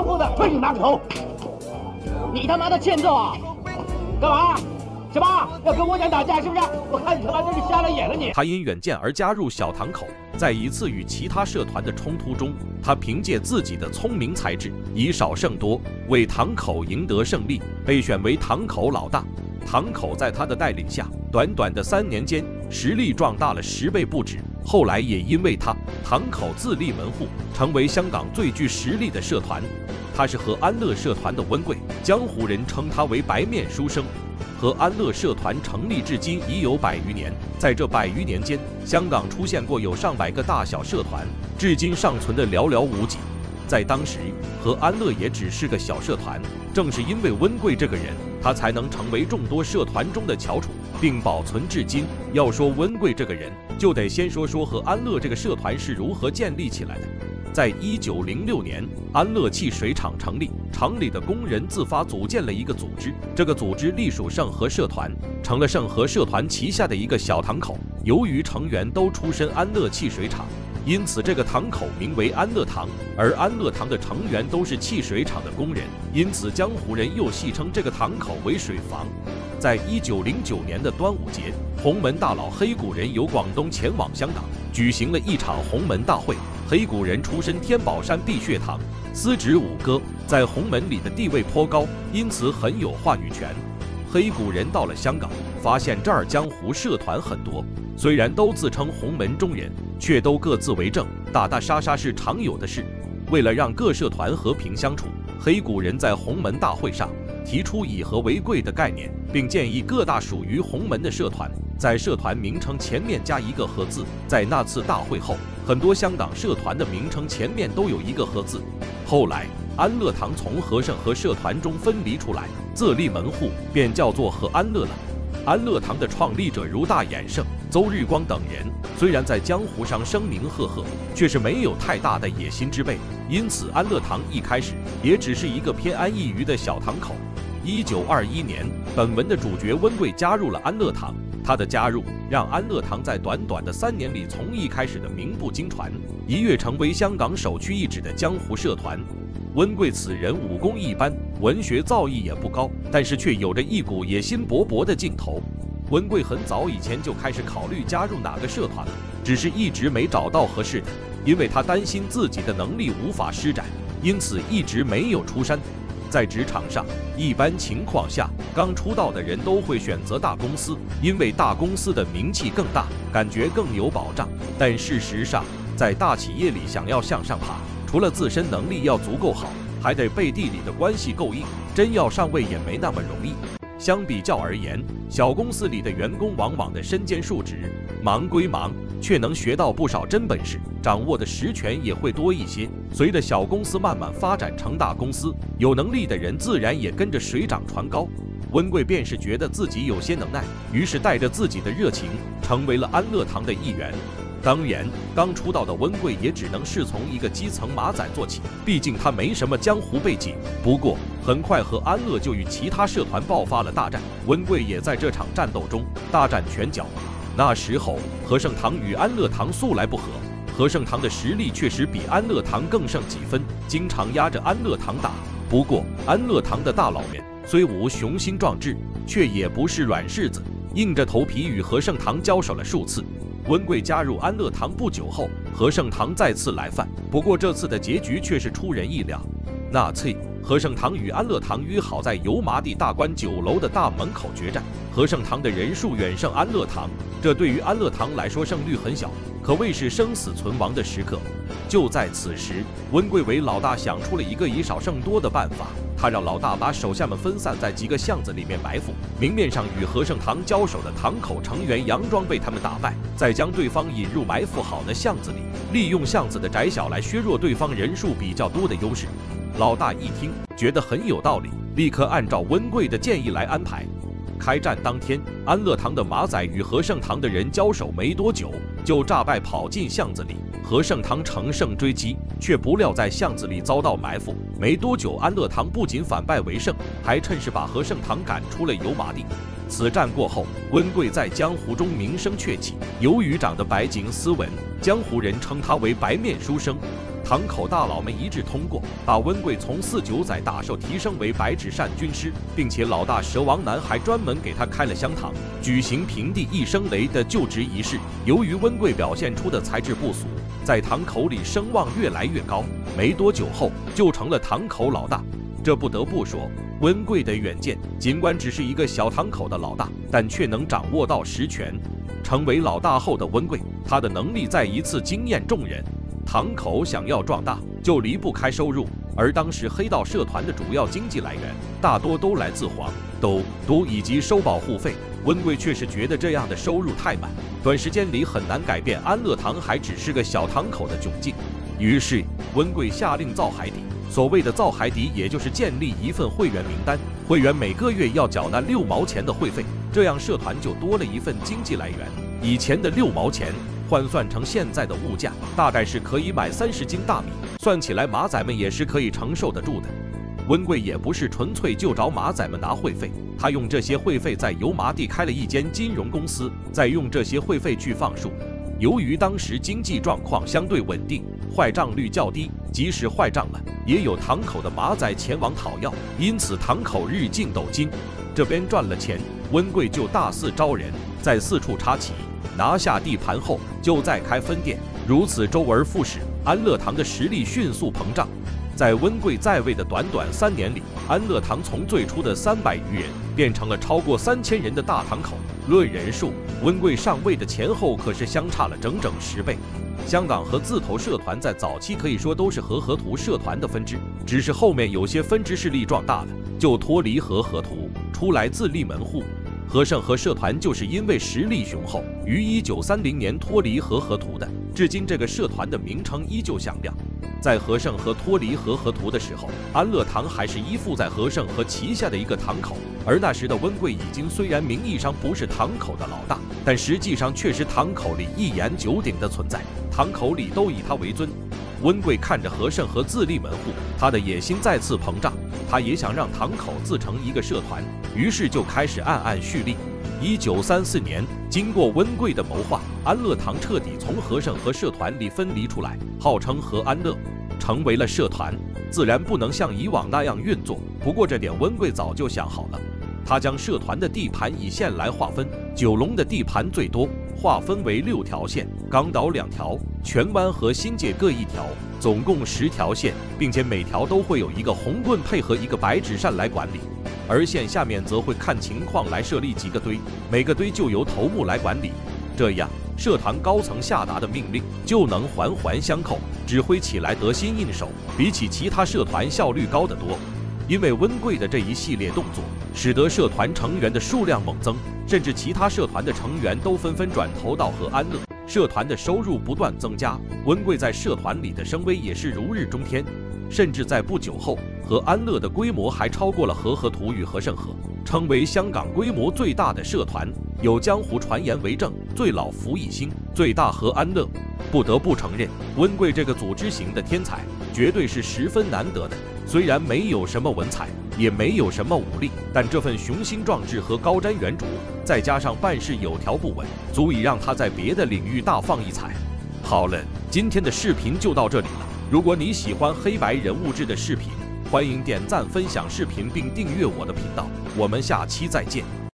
正副的吹你哪头？你他妈的欠揍啊！干嘛？什么？要跟我讲打架是不是？我看你他妈真是瞎了眼了你！他因远见而加入小堂口，在一次与其他社团的冲突中，他凭借自己的聪明才智，以少胜多，为堂口赢得胜利，被选为堂口老大。堂口在他的带领下，短短的三年间，实力壮大了十倍不止。后来也因为他，堂口自立门户，成为香港最具实力的社团。他是和安乐社团的温贵，江湖人称他为白面书生。和安乐社团成立至今已有百余年，在这百余年间，香港出现过有上百个大小社团，至今尚存的寥寥无几。在当时，和安乐也只是个小社团。正是因为温贵这个人，他才能成为众多社团中的翘楚，并保存至今。要说温贵这个人，就得先说说和安乐这个社团是如何建立起来的。在一九零六年，安乐汽水厂成立，厂里的工人自发组建了一个组织，这个组织隶属盛和社团，成了盛和社团旗下的一个小堂口。由于成员都出身安乐汽水厂，因此这个堂口名为安乐堂。而安乐堂的成员都是汽水厂的工人，因此江湖人又戏称这个堂口为水房。在一九零九年的端午节，洪门大佬黑古人由广东前往香港，举行了一场洪门大会。黑古人出身天宝山碧血堂，司职五哥，在洪门里的地位颇高，因此很有话语权。黑古人到了香港，发现这儿江湖社团很多，虽然都自称洪门中人，却都各自为政，打打杀杀是常有的事。为了让各社团和平相处，黑古人在洪门大会上提出以和为贵的概念，并建议各大属于洪门的社团。在社团名称前面加一个“和”字。在那次大会后，很多香港社团的名称前面都有一个“和”字。后来，安乐堂从和盛和社团中分离出来，自立门户，便叫做和安乐了。安乐堂的创立者如大衍圣、邹日光等人，虽然在江湖上声名赫赫，却是没有太大的野心之辈，因此安乐堂一开始也只是一个偏安一隅的小堂口。一九二一年，本文的主角温贵加入了安乐堂。他的加入让安乐堂在短短的三年里，从一开始的名不经传，一跃成为香港首屈一指的江湖社团。温贵此人武功一般，文学造诣也不高，但是却有着一股野心勃勃的劲头。文贵很早以前就开始考虑加入哪个社团了，只是一直没找到合适的，因为他担心自己的能力无法施展，因此一直没有出山。在职场上，一般情况下，刚出道的人都会选择大公司，因为大公司的名气更大，感觉更有保障。但事实上，在大企业里，想要向上爬，除了自身能力要足够好，还得背地里的关系够硬，真要上位也没那么容易。相比较而言，小公司里的员工往往的身兼数职，忙归忙。却能学到不少真本事，掌握的实权也会多一些。随着小公司慢慢发展成大公司，有能力的人自然也跟着水涨船高。温贵便是觉得自己有些能耐，于是带着自己的热情，成为了安乐堂的一员。当然，刚出道的温贵也只能是从一个基层马仔做起，毕竟他没什么江湖背景。不过，很快和安乐就与其他社团爆发了大战，温贵也在这场战斗中大展拳脚。那时候，和盛堂与安乐堂素来不和，和盛堂的实力确实比安乐堂更胜几分，经常压着安乐堂打。不过，安乐堂的大佬们虽无雄心壮志，却也不是软柿子，硬着头皮与和盛堂交手了数次。温贵加入安乐堂不久后，和盛堂再次来犯，不过这次的结局却是出人意料。那次。和盛堂与安乐堂约好在油麻地大观酒楼的大门口决战。和盛堂的人数远胜安乐堂，这对于安乐堂来说胜率很小，可谓是生死存亡的时刻。就在此时，温贵为老大想出了一个以少胜多的办法，他让老大把手下们分散在几个巷子里面埋伏，明面上与和盛堂交手的堂口成员佯装被他们打败，再将对方引入埋伏好的巷子里，利用巷子的窄小来削弱对方人数比较多的优势。老大一听，觉得很有道理，立刻按照温贵的建议来安排。开战当天，安乐堂的马仔与和盛堂的人交手没多久，就诈败跑进巷子里。何盛堂乘胜追击，却不料在巷子里遭到埋伏。没多久，安乐堂不仅反败为胜，还趁势把何盛堂赶出了油麻地。此战过后，温贵在江湖中名声鹊起。由于长得白净斯文，江湖人称他为“白面书生”。堂口大佬们一致通过，把温贵从四九载大寿提升为白纸扇军师，并且老大蛇王男还专门给他开了香堂，举行平地一声雷的就职仪式。由于温贵表现出的才智不俗，在堂口里声望越来越高，没多久后就成了堂口老大。这不得不说，温贵的远见，尽管只是一个小堂口的老大，但却能掌握到实权。成为老大后的温贵，他的能力再一次惊艳众人。堂口想要壮大，就离不开收入，而当时黑道社团的主要经济来源，大多都来自黄、赌、毒以及收保护费。温贵却是觉得这样的收入太慢，短时间里很难改变安乐堂还只是个小堂口的窘境。于是，温贵下令造海底。所谓的造海底，也就是建立一份会员名单，会员每个月要缴纳六毛钱的会费，这样社团就多了一份经济来源。以前的六毛钱换算成现在的物价，大概是可以买三十斤大米，算起来马仔们也是可以承受得住的。温贵也不是纯粹就找马仔们拿会费，他用这些会费在油麻地开了一间金融公司，再用这些会费去放数。由于当时经济状况相对稳定，坏账率较低，即使坏账了，也有堂口的马仔前往讨要，因此堂口日进斗金。这边赚了钱，温贵就大肆招人，在四处插旗，拿下地盘后就再开分店，如此周而复始，安乐堂的实力迅速膨胀。在温贵在位的短短三年里，安乐堂从最初的三百余人变成了超过三千人的大堂口。论人数，温贵上位的前后可是相差了整整十倍。香港和字头社团在早期可以说都是和合图社团的分支，只是后面有些分支势力壮大了，就脱离和合图，出来自立门户。和盛和社团就是因为实力雄厚，于一九三零年脱离和合图的，至今这个社团的名称依旧响亮。在和盛和脱离和合图的时候，安乐堂还是依附在和盛和旗下的一个堂口，而那时的温贵已经虽然名义上不是堂口的老大，但实际上却是堂口里一言九鼎的存在，堂口里都以他为尊。温贵看着和盛和自立门户，他的野心再次膨胀，他也想让堂口自成一个社团，于是就开始暗暗蓄力。一九三四年，经过温贵的谋划，安乐堂彻底从和尚和社团里分离出来，号称和安乐，成为了社团，自然不能像以往那样运作。不过这点温贵早就想好了，他将社团的地盘以县来划分，九龙的地盘最多，划分为六条线，港岛两条，荃湾和新界各一条，总共十条线，并且每条都会有一个红棍配合一个白纸扇来管理。而线下面则会看情况来设立几个堆，每个堆就由头目来管理。这样，社团高层下达的命令就能环环相扣，指挥起来得心应手，比起其他社团效率高得多。因为温贵的这一系列动作，使得社团成员的数量猛增，甚至其他社团的成员都纷纷转投到和安乐，社团的收入不断增加，温贵在社团里的声威也是如日中天。甚至在不久后，和安乐的规模还超过了和合图与和盛和，成为香港规模最大的社团。有江湖传言为证，最老福一星，最大和安乐。不得不承认，温贵这个组织型的天才，绝对是十分难得的。虽然没有什么文采，也没有什么武力，但这份雄心壮志和高瞻远瞩，再加上办事有条不紊，足以让他在别的领域大放异彩。好了，今天的视频就到这里了。如果你喜欢黑白人物志的视频，欢迎点赞、分享视频并订阅我的频道。我们下期再见。